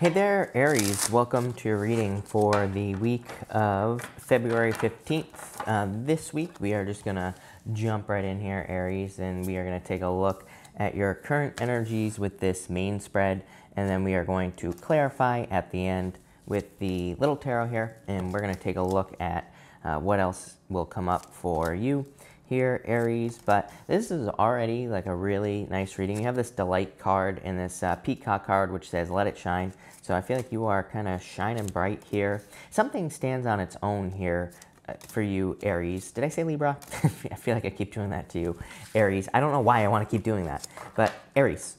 Hey there, Aries. Welcome to your reading for the week of February 15th. Uh, this week, we are just going to jump right in here, Aries, and we are going to take a look at your current energies with this main spread, and then we are going to clarify at the end with the little tarot here, and we're going to take a look at uh, what else will come up for you here, Aries, but this is already like a really nice reading. You have this Delight card and this uh, Peacock card, which says Let It Shine. So I feel like you are kind of shining bright here. Something stands on its own here uh, for you, Aries. Did I say Libra? I feel like I keep doing that to you, Aries. I don't know why I want to keep doing that, but Aries.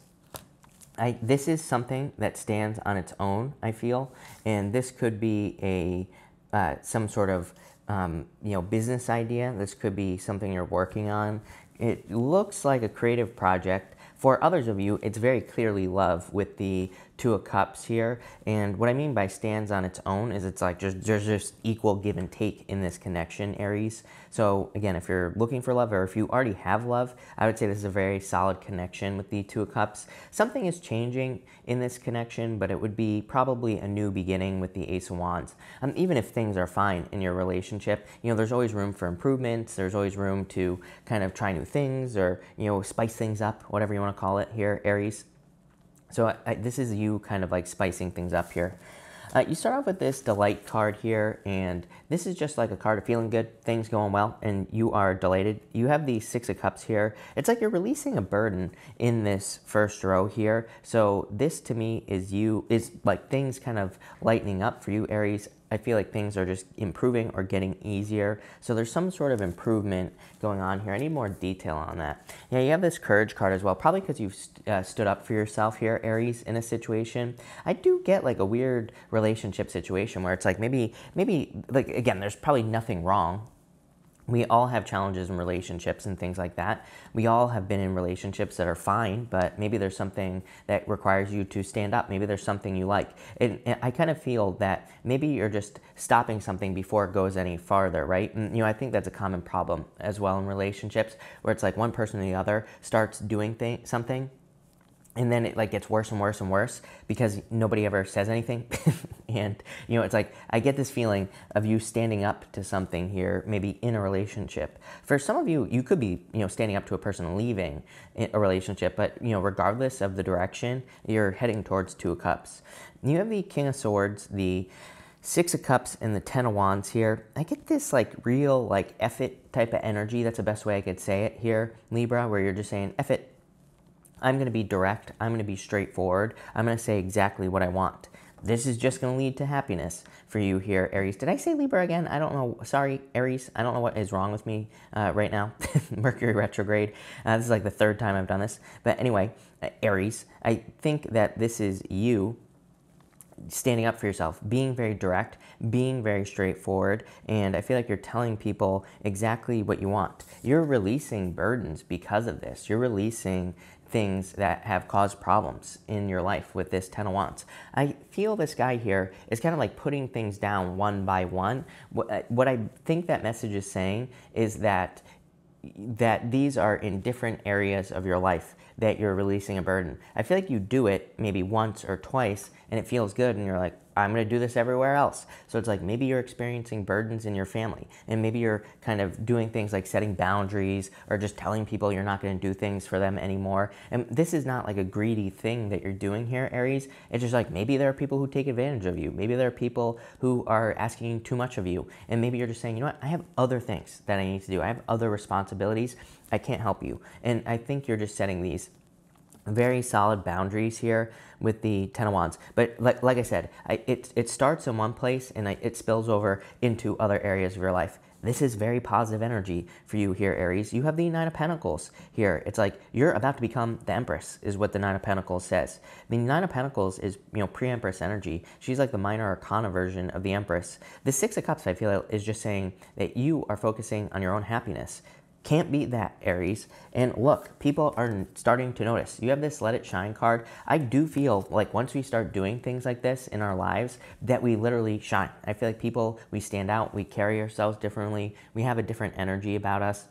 I, this is something that stands on its own, I feel, and this could be a uh, some sort of um, you know, business idea. This could be something you're working on. It looks like a creative project. For others of you, it's very clearly love with the Two of Cups here. And what I mean by stands on its own is it's like just, there's just equal give and take in this connection, Aries. So again, if you're looking for love or if you already have love, I would say this is a very solid connection with the Two of Cups. Something is changing in this connection, but it would be probably a new beginning with the Ace of Wands. Um, even if things are fine in your relationship, you know, there's always room for improvements. There's always room to kind of try new things or, you know, spice things up, whatever you want to call it here, Aries. So I, I, this is you kind of like spicing things up here. Uh, you start off with this delight card here, and this is just like a card of feeling good, things going well, and you are delighted. You have the Six of Cups here. It's like you're releasing a burden in this first row here. So this to me is you, is like things kind of lightening up for you, Aries. I feel like things are just improving or getting easier. So there's some sort of improvement going on here. I need more detail on that. Yeah, you have this courage card as well, probably because you've st uh, stood up for yourself here, Aries, in a situation. I do get like a weird relationship situation where it's like maybe, maybe like again, there's probably nothing wrong we all have challenges in relationships and things like that. We all have been in relationships that are fine, but maybe there's something that requires you to stand up. Maybe there's something you like. And, and, I kind of feel that maybe you're just stopping something before it goes any farther, right? And, you know, I think that's a common problem as well in relationships where it's like one person or the other starts doing th- something and then it like gets worse and worse and worse because nobody ever says anything. And you know it's like i get this feeling of you standing up to something here maybe in a relationship. For some of you you could be you know standing up to a person leaving a relationship but you know regardless of the direction you're heading towards two of cups. You have the king of swords the six of cups and the ten of wands here. I get this like real like F it type of energy. That's the best way i could say it here libra where you're just saying F it I'm going to be direct. I'm going to be straightforward. I'm going to say exactly what I want. This is just going to lead to happiness for you here, Aries. Did I say Libra again? I don't know. Sorry, Aries. I don't know what is wrong with me uh, right now. Mercury retrograde. Uh, this is like the third time I've done this. But anyway, Aries, I think that this is you standing up for yourself, being very direct, being very straightforward, and I feel like you're telling people exactly what you want. You're releasing burdens because of this. You're releasing things that have caused problems in your life with this Ten of Wands. I feel this guy here is kind of like putting things down one by one. What, uh, what I think that message is saying is that that these are in different areas of your life that you're releasing a burden. I feel like you do it maybe once or twice and it feels good and you're like, I'm going to do this everywhere else. So it's like maybe you're experiencing burdens in your family, and maybe you're kind of doing things like setting boundaries or just telling people you're not going to do things for them anymore. And this is not like a greedy thing that you're doing here, Aries. It's just like maybe there are people who take advantage of you. Maybe there are people who are asking too much of you. And maybe you're just saying, you know what, I have other things that I need to do, I have other responsibilities. I can't help you. And I think you're just setting these very solid boundaries here with the Ten of Wands. But like, like I said, I, it, it starts in one place and I, it spills over into other areas of your life. This is very positive energy for you here, Aries. You have the Nine of Pentacles here. It's like you're about to become the Empress, is what the Nine of Pentacles says. The Nine of Pentacles is, you know, pre-Empress energy. She's like the minor arcana version of the Empress. The Six of Cups, I feel, is just saying that you are focusing on your own happiness. Can't beat that, Aries. And look, people are starting to notice. You have this Let It Shine card. I do feel like once we start doing things like this in our lives, that we literally shine. I feel like people, we stand out, we carry ourselves differently, we have a different energy about us.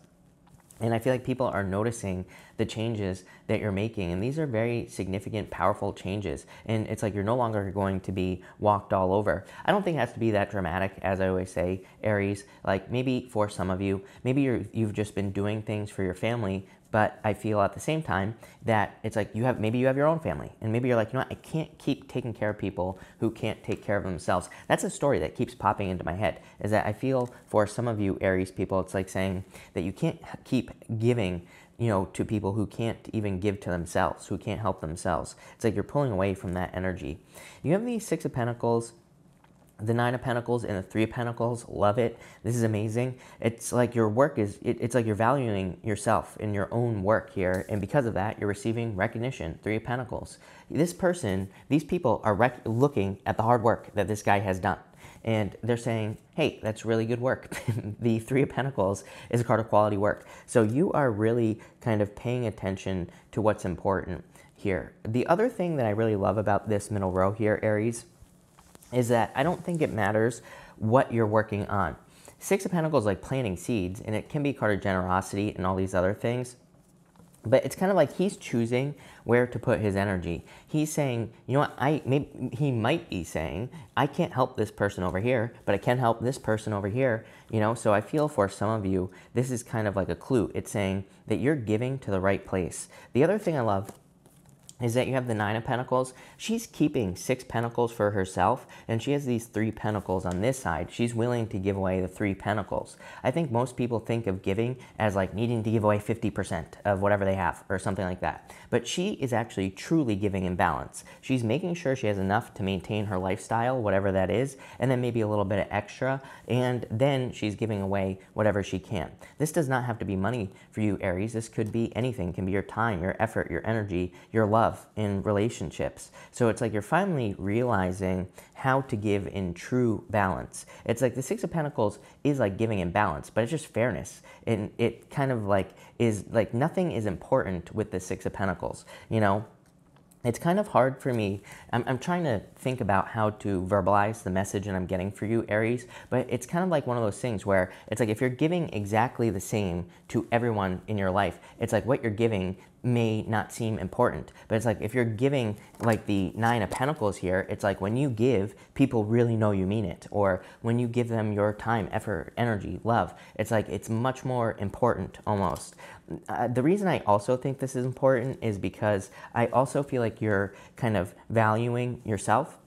And I feel like people are noticing the changes that you're making. And these are very significant, powerful changes. And it's like you're no longer going to be walked all over. I don't think it has to be that dramatic, as I always say, Aries. Like maybe for some of you, maybe you're, you've just been doing things for your family but I feel at the same time that it's like you have maybe you have your own family, and maybe you're like, you know what, I can't keep taking care of people who can't take care of themselves. That's a story that keeps popping into my head. Is that I feel for some of you Aries people, it's like saying that you can't keep giving you know, to people who can't even give to themselves, who can't help themselves. It's like you're pulling away from that energy. You have these Six of Pentacles the nine of pentacles and the three of pentacles love it. This is amazing. It's like your work is it, it's like you're valuing yourself in your own work here and because of that you're receiving recognition. Three of pentacles. This person these people are looking at the hard work that this guy has done and they're saying hey that's really good work. The three of pentacles is a card of quality work. So you are really kind of paying attention to what's important here. The other thing that i really love about this middle row here aries is that I don't think it matters what you're working on. Six of Pentacles like planting seeds, and it can be card of generosity and all these other things. But it's kind of like he's choosing where to put his energy. He's saying, you know what, I maybe he might be saying, I can't help this person over here, but I can help this person over here. You know, so I feel for some of you, this is kind of like a clue. It's saying that you're giving to the right place. The other thing I love is that you have the Nine of Pentacles. She's keeping six Pentacles for herself, and she has these three Pentacles on this side. She's willing to give away the three Pentacles. I think most people think of giving as like needing to give away 50% of whatever they have, or something like that. But she is actually truly giving in balance. She's making sure she has enough to maintain her lifestyle, whatever that is, and then maybe a little bit of extra, and then she's giving away whatever she can. This does not have to be money for you, Aries. This could be anything. It can be your time, your effort, your energy, your love love in relationships. So it's like you're finally realizing how to give in true balance. It's like the Six of Pentacles is like giving in balance, but it's just fairness. And it kind of like is like nothing is important with the Six of Pentacles, you know? it's kind of hard for me. I'm, I'm, trying to think about how to verbalize the message that I'm getting for you, Aries, but it's kind of like one of those things where it's like if you're giving exactly the same to everyone in your life, it's like what you're giving may not seem important. But it's like if you're giving like the nine of pentacles here, it's like when you give, people really know you mean it. Or when you give them your time, effort, energy, love, it's like it's much more important almost. Uh, the reason I also think this is important is because I also feel like you're kind of valuing yourself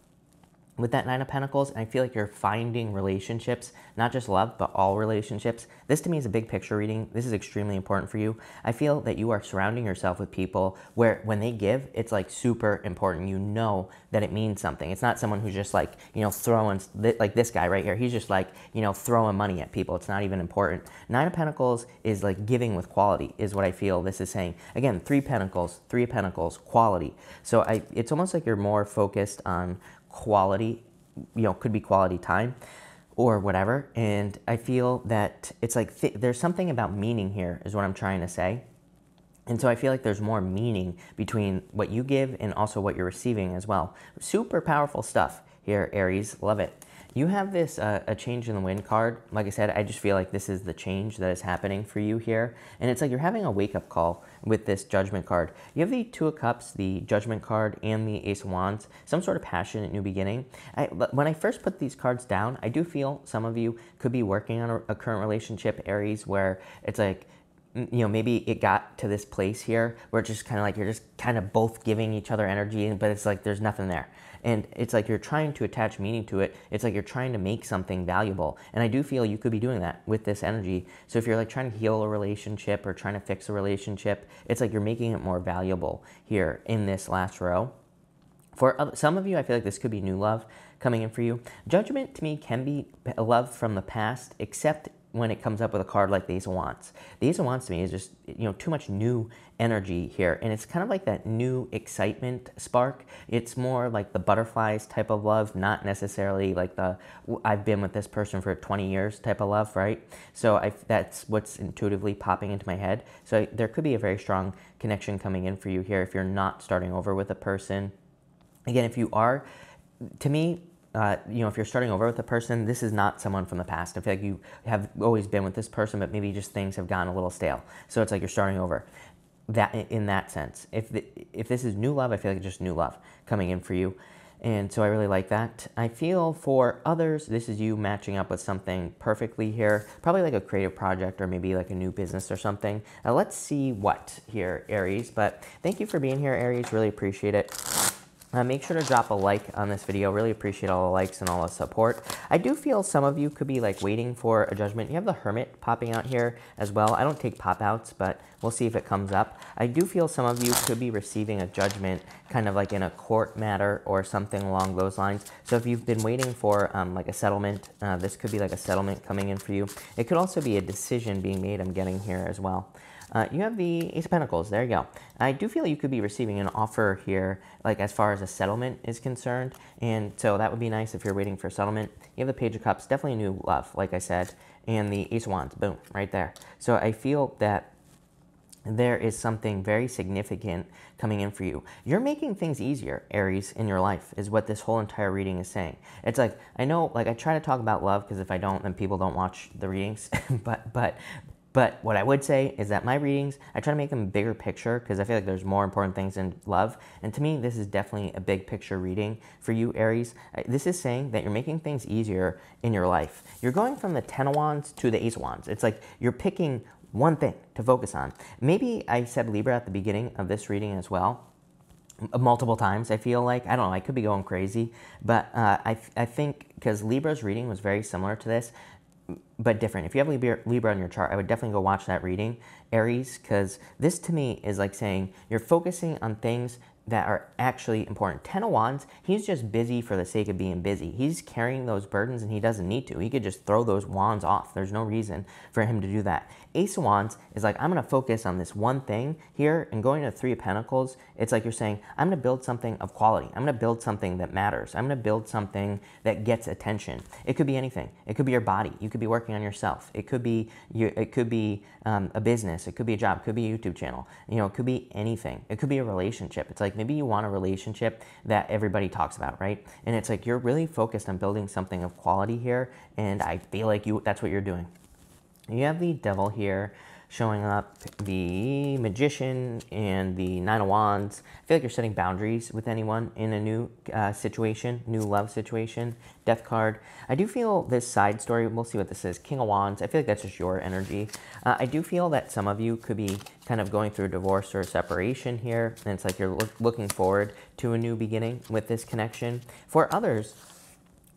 with that Nine of Pentacles, and I feel like you're finding relationships, not just love, but all relationships. This to me is a big picture reading. This is extremely important for you. I feel that you are surrounding yourself with people where when they give, it's like super important. You know that it means something. It's not someone who's just like, you know, throwing, like this guy right here. He's just like, you know, throwing money at people. It's not even important. Nine of Pentacles is like giving with quality, is what I feel this is saying. Again, three Pentacles, three Pentacles, quality. So I, it's almost like you're more focused on quality, you know, could be quality time or whatever. And I feel that it's like th- there's something about meaning here, is what I'm trying to say. And so I feel like there's more meaning between what you give and also what you're receiving as well. Super powerful stuff here, Aries. Love it. You have this uh, a change in the wind card. Like I said, I just feel like this is the change that is happening for you here. And it's like you're having a wake up call with this judgment card. You have the Two of Cups, the judgment card, and the Ace of Wands, some sort of passionate new beginning. I, when I first put these cards down, I do feel some of you could be working on a, a current relationship, Aries, where it's like, you know, maybe it got to this place here where it's just kind of like you're just kind of both giving each other energy, but it's like there's nothing there. And it's like you're trying to attach meaning to it. It's like you're trying to make something valuable. And I do feel you could be doing that with this energy. So if you're like trying to heal a relationship or trying to fix a relationship, it's like you're making it more valuable here in this last row. For some of you, I feel like this could be new love coming in for you. Judgment to me can be love from the past, except when it comes up with a card like the Ace of Wands. The Ace of Wands to me is just, you know, too much new energy here. And it's kind of like that new excitement spark. It's more like the butterflies type of love, not necessarily like the I've been with this person for 20 years type of love, right? So I, that's what's intuitively popping into my head. So I, there could be a very strong connection coming in for you here if you're not starting over with a person. Again, if you are, to me, uh, you know, if you're starting over with a person, this is not someone from the past. I feel like you have always been with this person, but maybe just things have gotten a little stale. So it's like you're starting over. That in that sense, if the, if this is new love, I feel like it's just new love coming in for you. And so I really like that. I feel for others, this is you matching up with something perfectly here, probably like a creative project or maybe like a new business or something. Uh, let's see what here, Aries. But thank you for being here, Aries. Really appreciate it. Uh, make sure to drop a like on this video. Really appreciate all the likes and all the support. I do feel some of you could be like waiting for a judgment. You have the Hermit popping out here as well. I don't take pop outs, but we'll see if it comes up. I do feel some of you could be receiving a judgment kind of like in a court matter or something along those lines. So if you've been waiting for um, like a settlement, uh, this could be like a settlement coming in for you. It could also be a decision being made I'm getting here as well. Uh, you have the Ace of Pentacles. There you go. I do feel you could be receiving an offer here, like as far as a settlement is concerned. And so that would be nice if you're waiting for a settlement. You have the Page of Cups, definitely a new love, like I said. And the Ace of Wands, boom, right there. So I feel that there is something very significant coming in for you. You're making things easier, Aries, in your life, is what this whole entire reading is saying. It's like, I know, like, I try to talk about love because if I don't, then people don't watch the readings. but, but, but what I would say is that my readings, I try to make them bigger picture because I feel like there's more important things in love. And to me, this is definitely a big picture reading for you, Aries. This is saying that you're making things easier in your life. You're going from the Ten of Wands to the Ace of Wands. It's like you're picking one thing to focus on. Maybe I said Libra at the beginning of this reading as well multiple times i feel like i don't know i could be going crazy but uh, I, I think because libra's reading was very similar to this but different. If you have Libra, Libra on your chart, I would definitely go watch that reading, Aries, because this to me is like saying you're focusing on things that are actually important. Ten of Wands, he's just busy for the sake of being busy. He's carrying those burdens and he doesn't need to. He could just throw those wands off. There's no reason for him to do that. Ace of Wands is like, I'm going to focus on this one thing here and going to Three of Pentacles, it's like you're saying, I'm going to build something of quality. I'm going to build something that matters. I'm going to build something that gets attention. It could be anything. It could be your body. You could be working on yourself. It could be you, it could be um, a business. It could be a job. It could be a YouTube channel. You know, it could be anything. It could be a relationship. It's like maybe you want a relationship that everybody talks about, right? And it's like you're really focused on building something of quality here, and I feel like you that's what you're doing. You have the devil here showing up, the magician and the nine of wands. I feel like you're setting boundaries with anyone in a new uh, situation, new love situation. Death card. I do feel this side story, we'll see what this is. King of wands. I feel like that's just your energy. Uh, I do feel that some of you could be kind of going through a divorce or a separation here. And it's like you're looking forward to a new beginning with this connection. For others,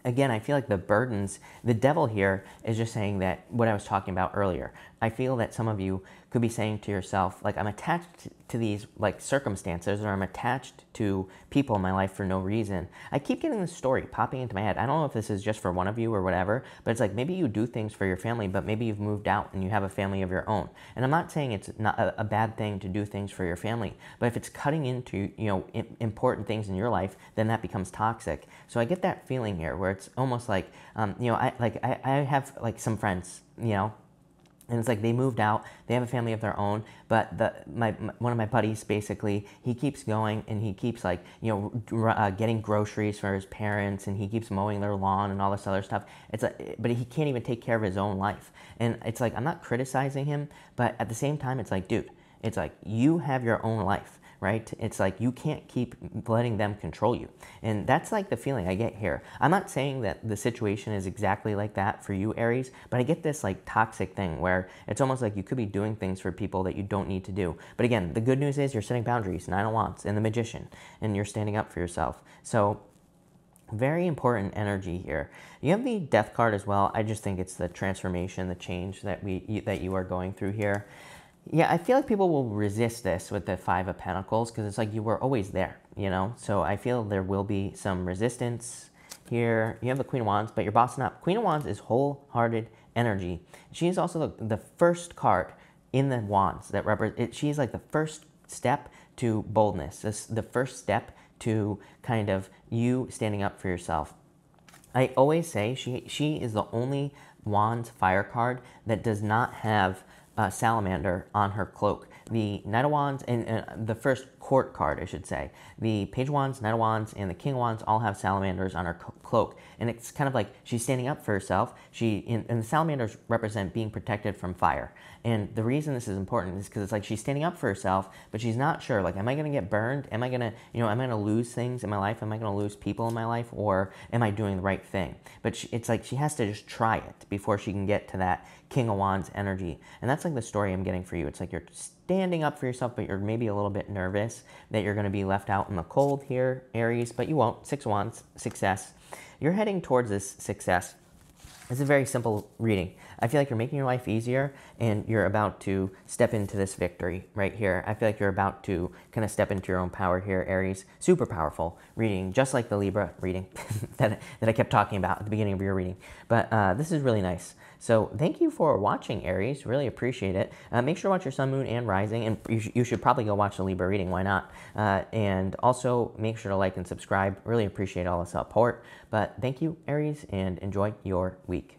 again, I feel like the burdens, the devil here is just saying that what I was talking about earlier. I feel that some of you could be saying to yourself, like, I'm attached to these like circumstances or I'm attached to people in my life for no reason. I keep getting this story popping into my head. I don't know if this is just for one of you or whatever, but it's like maybe you do things for your family, but maybe you've moved out and you have a family of your own. And I'm not saying it's not a, bad thing to do things for your family, but if it's cutting into, you know, important things in your life, then that becomes toxic. So I get that feeling here where it's almost like, um, you know, I like I, I have like some friends, you know, and it's like they moved out. They have a family of their own. But the my, my, one of my buddies basically he keeps going and he keeps like you know uh, getting groceries for his parents and he keeps mowing their lawn and all this other stuff. It's like but he can't even take care of his own life. And it's like i'm not criticizing him but at the same time it's like dude it's like you have your own life right? It's like you can't keep letting them control you. And that's like the feeling I get here. I'm not saying that the situation is exactly like that for you, Aries, but I get this like toxic thing where it's almost like you could be doing things for people that you don't need to do. But again, the good news is you're setting boundaries, Nine of Wands, and the Magician, and you're standing up for yourself. So very important energy here. You have the death card as well. I just think it's the transformation, the change that we that you are going through here. Yeah, I feel like people will resist this with the Five of Pentacles because it's like you were always there, you know? So I feel there will be some resistance here. You have the Queen of Wands, but you're bossing up. Queen of Wands is wholehearted energy. She is also the, the first card in the Wands that represents, she's like the first step to boldness, this, the first step to kind of you standing up for yourself. I always say she, she is the only Wands fire card that does not have uh, salamander on her cloak. The Knight of Wands and the first court card, I should say. The Page Wands, Knight of Wands, and the King Wands all have salamanders on her cloak. And it's kind of like she's standing up for herself. She And, and the salamanders represent being protected from fire. And the reason this is important is because it's like she's standing up for herself, but she's not sure. Like, am I going to get burned? Am I going to, you know, am I going to lose things in my life? Am I going to lose people in my life? Or am I doing the right thing? But she, it's like she has to just try it before she can get to that King of Wands energy. And that's like the story I'm getting for you. It's like you're standing up for yourself, but you're maybe a little bit nervous that you're going to be left out in the cold here, Aries, but you won't. Six Wands, success. You're heading towards this success. It's a very simple reading. I feel like you're making your life easier and you're about to step into this victory right here. I feel like you're about to kind of step into your own power here, Aries. Super powerful reading, just like the Libra reading that, that I kept talking about at the beginning of your reading. But uh, this is really nice. So thank you for watching, Aries. Really appreciate it. Uh, make sure to watch your sun, moon, and rising. And you, sh you should probably go watch the Libra reading. Why not? Uh, and also make sure to like and subscribe. Really appreciate all the support. But thank you, Aries, and enjoy your week.